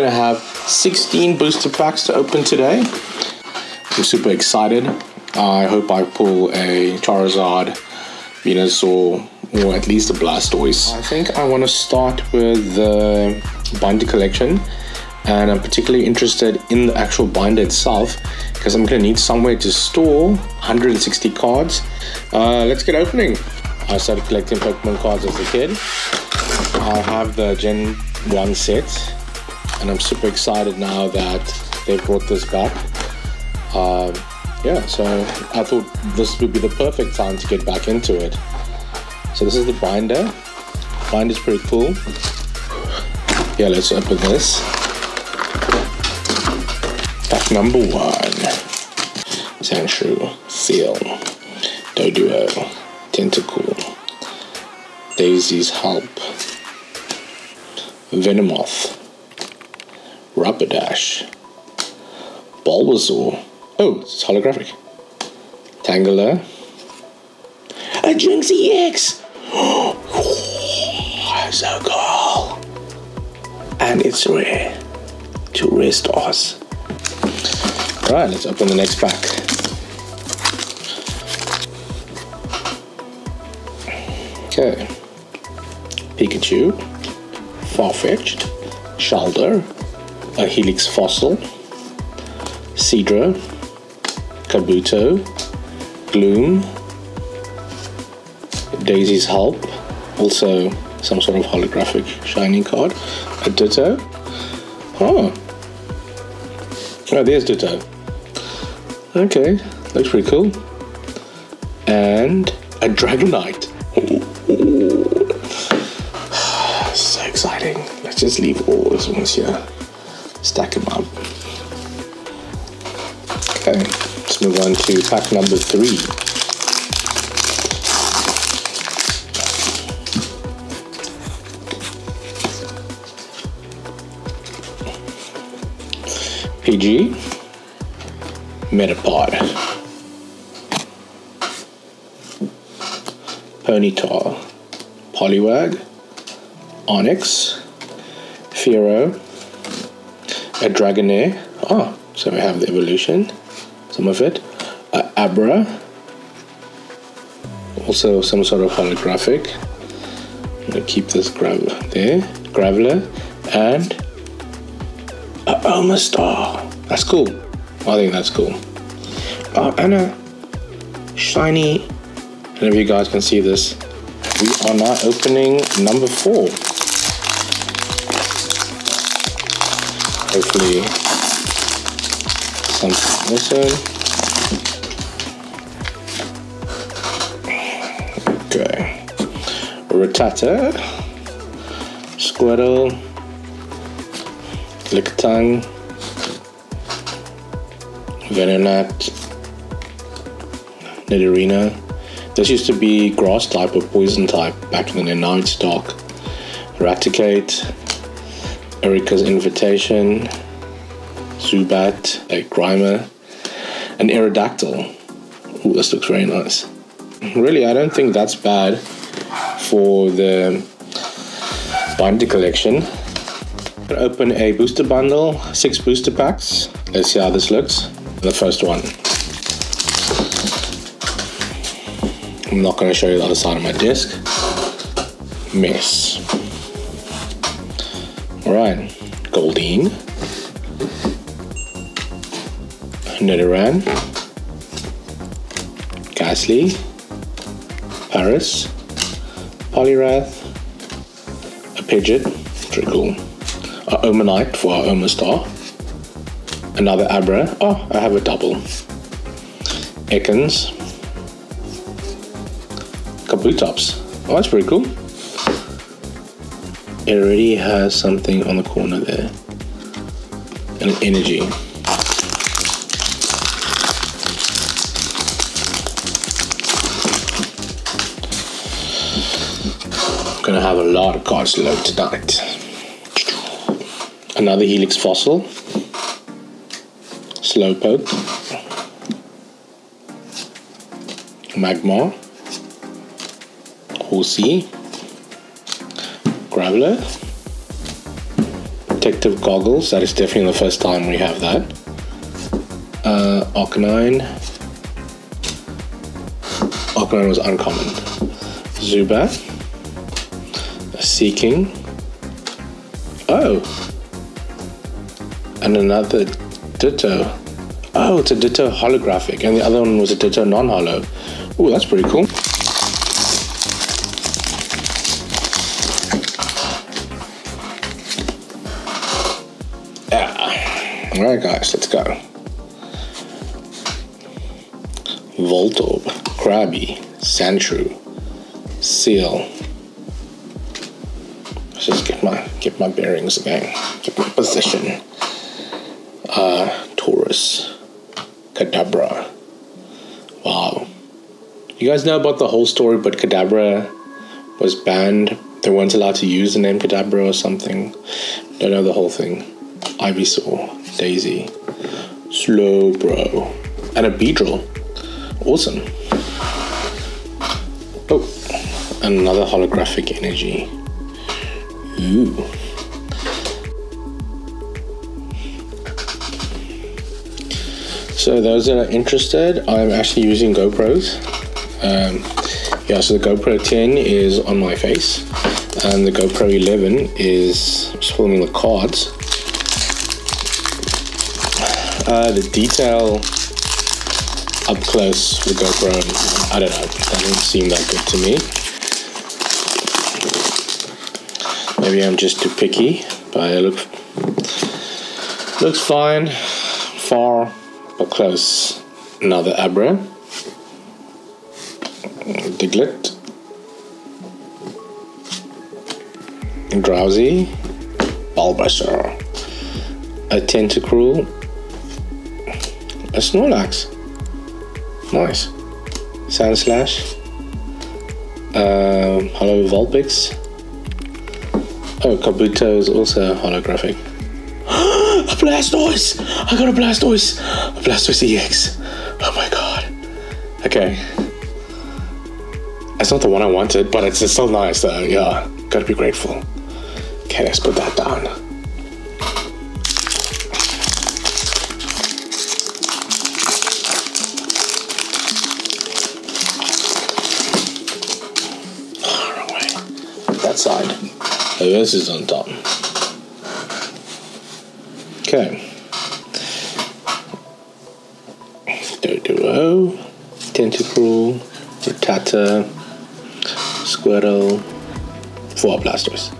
gonna have 16 booster packs to open today. I'm super excited. I hope I pull a Charizard, Venusaur, or at least a Blastoise. I think I want to start with the binder collection and I'm particularly interested in the actual binder itself because I'm going to need somewhere to store 160 cards. Uh, let's get opening. I started collecting Pokemon cards as a kid. I have the Gen 1 set and I'm super excited now that they brought this back. Uh, yeah, so I thought this would be the perfect time to get back into it. So this is the binder. Binder's pretty cool. Yeah, let's open this. Pack number one. Sandshrew, Seel, Doduo, Tentacool, Daisy's Help, Venomoth, Rapidash, Bulbasaur. Oh, it's holographic. Tangela, a Jynx EX. so cool. And it's rare. to rest us. Alright, let's open the next pack. Okay. Pikachu, Farfetch'd, Shellder, a Helix Fossil, Seadra, Kabuto, Gloom, Daisy's Help, also some sort of holographic shining card, a Ditto. Oh, oh there's Ditto. Okay, looks pretty cool. And a Dragonite. so exciting. Let's just leave all these ones here. Stack them up. Okay, let's move on to pack number three. Pidgey, Metapod, Ponyta, Poliwag, Onix, Fearow, a Dragonair. Oh, so we have the evolution, some of it. A Abra, also some sort of holographic. I'm gonna keep this grab there, Graveler, and a Omastar. That's cool. I think that's cool. Uh, oh, and a shiny. I don't know if you guys can see this. We are now opening number four. Hopefully, something missing. Okay. Rattata, Squirtle, Lickitung, Venonat, Nidorina. This used to be grass type or poison type back then, now it's dark. Raticate, Erika's Invitation, Zubat, a Grimer, an Aerodactyl. Ooh, this looks very nice. Really, I don't think that's bad for the binder collection. Open a booster bundle, six booster packs. Let's see how this looks. The first one. I'm not going to show you the other side of my disc. Miss. Alright, Goldeen. Nidoran. Gastly. Paras. Poliwrath. A Pidgeot. Pretty cool. A Omanyte for our Omastar. Another Abra. Oh, I have a double. Ekans. Kabutops. Oh, that's pretty cool. It already has something on the corner there. An energy. Gonna have a lot of cards to load tonight. Another Helix Fossil. Slowpoke. Magmar Horsea. Graveler. protective goggles. That is definitely the first time we have that. Uh, Arcanine. Arcanine was uncommon. Zubat. Seaking. Oh. And another Ditto. Oh, it's a Ditto holographic, and the other one was a Ditto non-holo. Oh, that's pretty cool. Krabby, Sandshrew, Seel. Let's just get my get my bearings again. Get my position. Uh, Tauros, Kadabra. Wow. You guys know about the whole story, but Kadabra was banned. They weren't allowed to use the name Kadabra or something. Don't know the whole thing. Ivysaur, Daisy, Slowbro, and a Beedrill. Awesome. Oh, another holographic energy. Ooh. So those that are interested, I'm actually using GoPros. Um, yeah, so the GoPro 10 is on my face, and the GoPro 11 is just filming the cards. Uh, the detail up close with GoPro, I don't know, That doesn't seem that good to me. Maybe I'm just too picky, but it look, looks fine. Far but close. Another Abra. Diglett. Drowzee. Bulbasaur. A Tentacruel. A Snorlax. Nice. Sandslash. Um, Hello Vulpix. Oh, Kabuto is also holographic. a Blastoise! I got a Blastoise! A Blastoise EX. Oh my god. Okay. That's not the one I wanted, but it's, it's still nice though. Yeah, gotta be grateful. Okay, let's put that down. That side. Oh, this is on top. Okay. Doduo, oh. Tentacruel, Rattata, Squirtle, four Blastoise,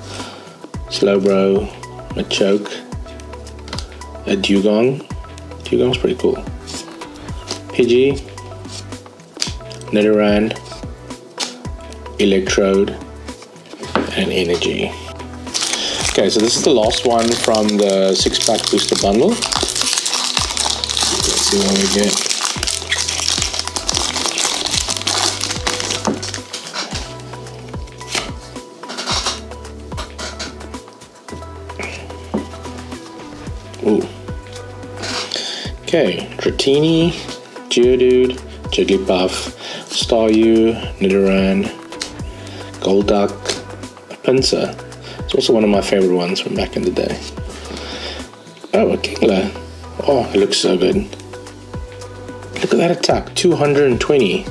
Slowbro, Machoke, a Dewgong. Dewgong's pretty cool. Pidgey, Nidoran, Electrode, and Energy. Okay, so this is the last one from the six pack booster bundle. Let's see what we get. Ooh. Okay, Dratini, Geodude, Jigglypuff, Staryu, Nidoran, Golduck, Pinsir. It's also one of my favorite ones from back in the day. Oh, a Kingler. Oh, it looks so good. Look at that attack, 220.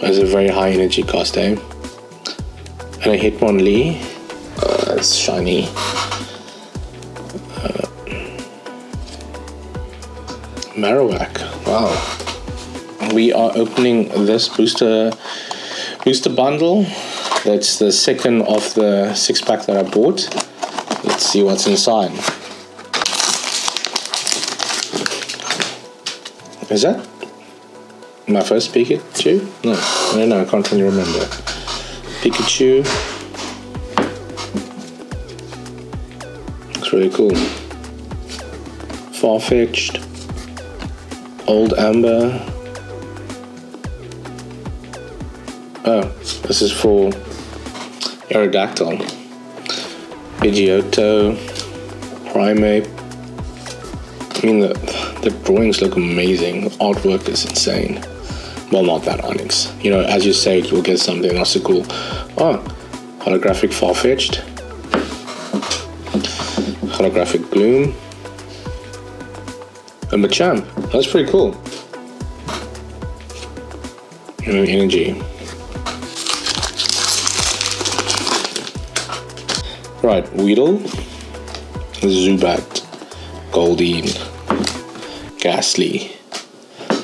That's a very high energy cost, eh? And a Hitmonlee. Uh, that's shiny. Uh, Marowak. Wow. We are opening this booster booster bundle. That's the second of the six pack that I bought. Let's see what's inside. Is that my first Pikachu? No, no, no, I can't really remember. Pikachu. Looks really cool. Farfetch'd. Old Amber. Oh, this is for Aerodactyl. Pidgeotto. Primeape. I mean, the, the drawings look amazing. The artwork is insane. Well, not that Onix. You know, as you say, you'll get something also cool. Oh, holographic Farfetch'd. holographic gloom, and Machamp. That's pretty cool. And an energy. Right, Weedle, Zubat, Goldeen, Gastly,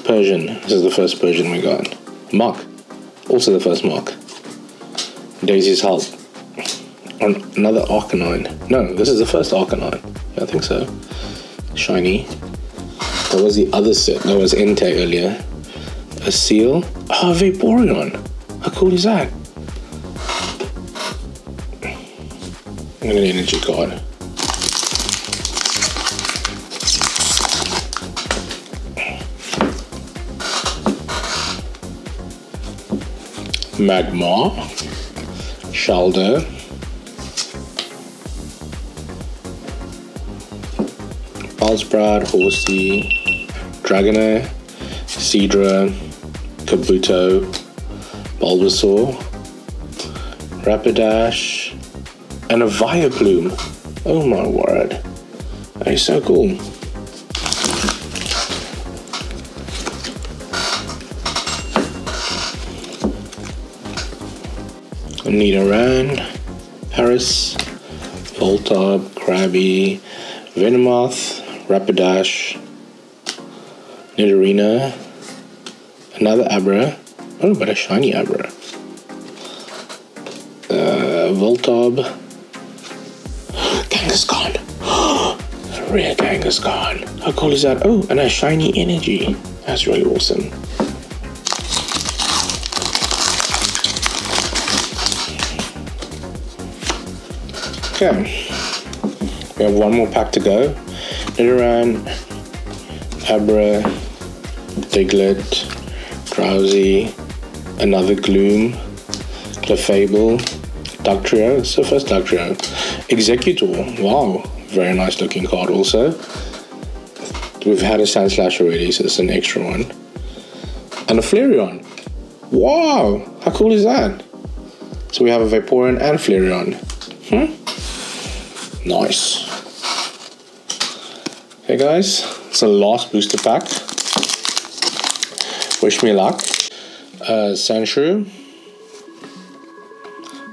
Persian. This is the first Persian we got. Mark, also the first Mark. Daisy's Help. Another Arcanine. No, this is the first Arcanine. Yeah, I think so. Shiny. That was the other set. That was Entei earlier. A Seel. Oh, ah, Vaporeon. How cool is that? And an energy card. Magmar, Shellder, Bellsprout, Horsea, Dragonair, Seadra, Kabuto, Bulbasaur, Rapidash, and a Vileplume. Oh my word. That is so cool. Anita Nidoran, Paras, Voltorb, Krabby, Venomoth, Rapidash, Nidorina, another Abra, oh but a shiny Abra, uh, Voltorb, rare Kangaskhan, how cool is that? Oh, and a shiny energy, that's really awesome. Okay, we have one more pack to go. Nidoran, Abra, Diglett, Drowzee, another Gloom, Clefable, Dugtrio, the first Dugtrio, Exeggutor, wow, very nice looking card also. We've had a Sandslash already, so it's an extra one. And a Flareon. Wow, how cool is that? So we have a Vaporeon and Flareon. Hmm? Nice. Hey guys, it's the last booster pack. Wish me luck. Uh, Sandshrew,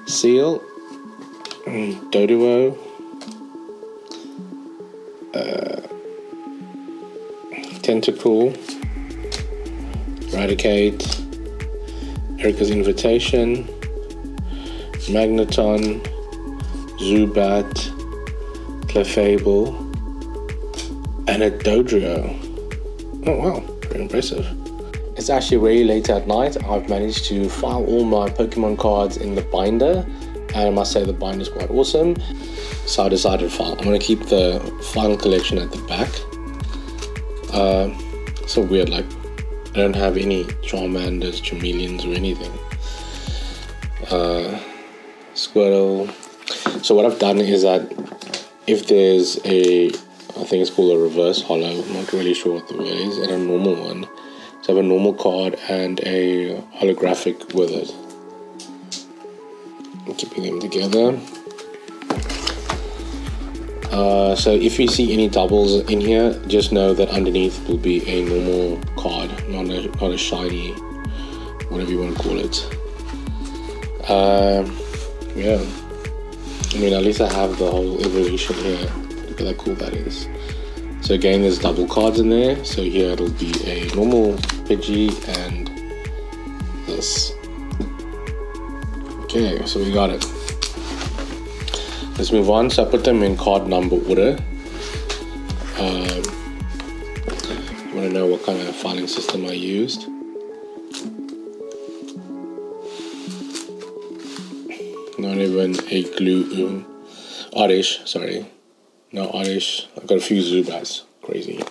Seel, Doduo, uh, Tentacool, Raticate, Erika's Invitation, Magneton, Zubat, Clefable, and a Dodrio. Oh wow, very impressive. It's actually really late at night. I've managed to file all my Pokemon cards in the binder, and I must say the bind is quite awesome. So I decided to. I'm gonna keep the final collection at the back. Uh, so weird, like I don't have any Charmanders, Charmeleons, or anything. Uh, Squirtle. So what I've done is that if there's a I think it's called a reverse holo, I'm not really sure what the word is, and a normal one. So I have a normal card and a holographic with it. Keeping them together. Uh, so if you see any doubles in here, just know that underneath will be a normal card, not a, not a shiny, whatever you want to call it. Uh, yeah. I mean, at least I have the whole evolution here. Look at how cool that is. So again, there's double cards in there. So here it'll be a normal Pidgey and this. Okay, so we got it. Let's move on. So I put them in card number order. Um, want to know what kind of filing system I used. Not even a glue. Oddish, sorry. No Oddish. I've got a few Zubats. Crazy.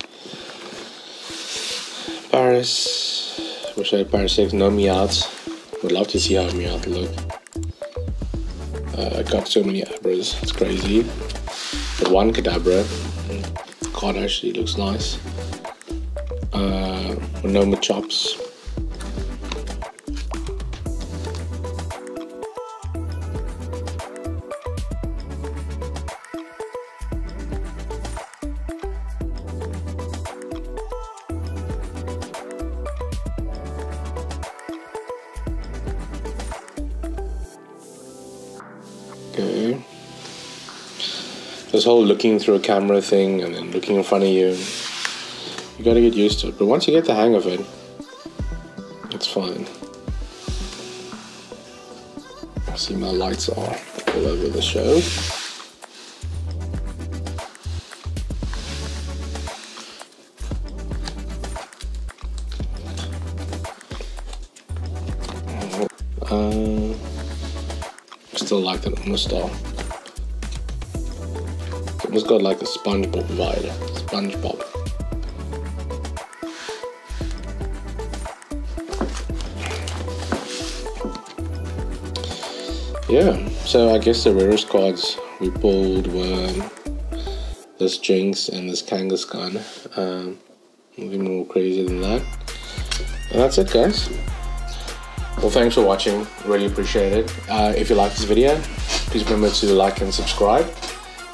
Paras. Wish I had Parasect. No Meowths. Would love to see how Meowth look. Uh, I got so many Abras. It's crazy. But one Kadabra. Card actually looks nice. Uh, no Machops. This whole looking through a camera thing and then looking in front of you, you gotta get used to it. But once you get the hang of it, it's fine. See, my lights are all over the show. Uh, still like that on the style. Got like a SpongeBob vibe. SpongeBob. Yeah, so I guess the rarest cards we pulled were this Jynx and this Kangaskhan. Um, nothing more crazy than that. And that's it, guys. Well, thanks for watching. Really appreciate it. Uh, if you like this video, please remember to like and subscribe.